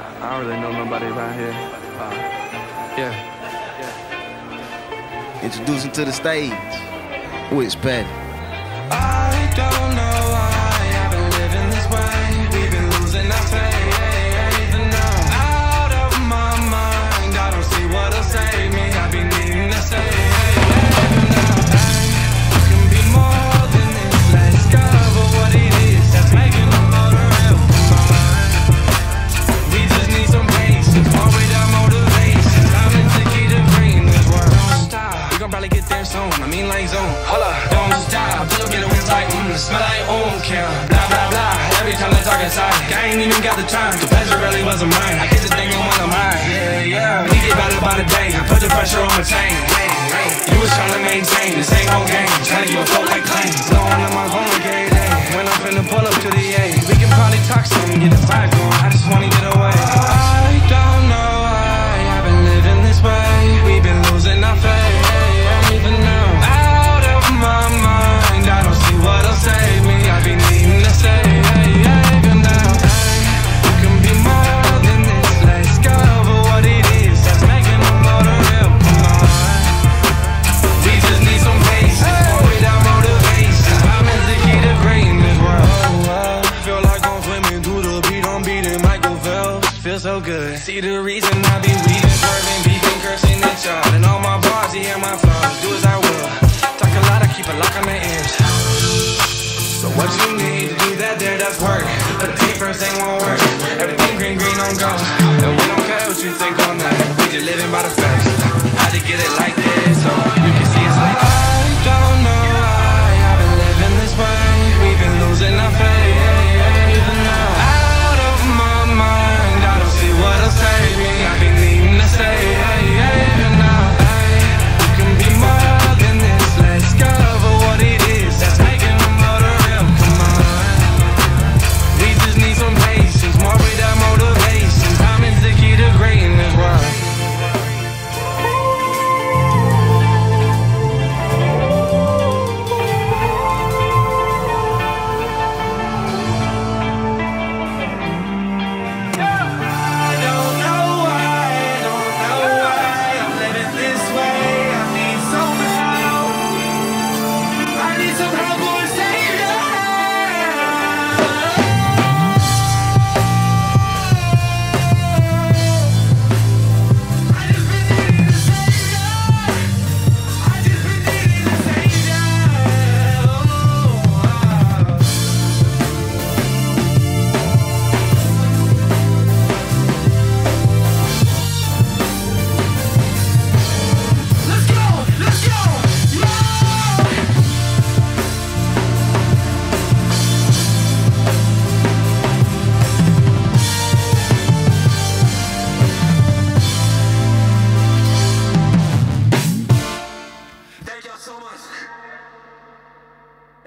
I don't really know nobody around here. Uh, yeah. Introducing to the stage, Wix Patton. I don't know why I've been living this way. Soon. I mean, like zone. Hold up. Don't stop. Look at it, it's like, mm, smell like own care. Blah, blah, blah. Every time they talk inside, I ain't even got the time. The pleasure really wasn't mine. I get the thing on when I'm high. Yeah, yeah. We get better by the day. I put the pressure on my chain. You was trying to maintain. This ain't no game. Trying to keep afloat like planes. No one in my home day. When I'm finna pull up to the A, we can probably talk some, get the vibe Phelps. Feel so good. See the reason I be weaving, swerving, beefing, cursing at y'all. And all my bars, yeah, my flaws. Do as I will. Talk a lot, I keep a lock on my ears. So what you need to do that there, that's work. But the first thing won't work. Everything green, green on go. And we don't care what you think on that. We just living by the facts. How to get it like this, so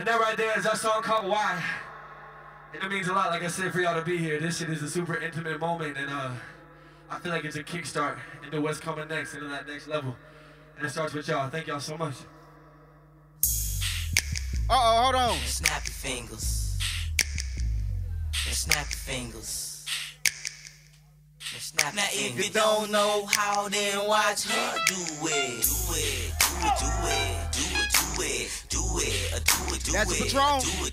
And that right there is our song called Why. And it means a lot, like I said, for y'all to be here. This shit is a super intimate moment, and uh, I feel like it's a kickstart into what's coming next, into that next level. And it starts with y'all. Thank y'all so much. Uh oh, hold on. Snap your fingers. And snap your fingers. And snap now, if you don't know how, then watch her do it. That's a it,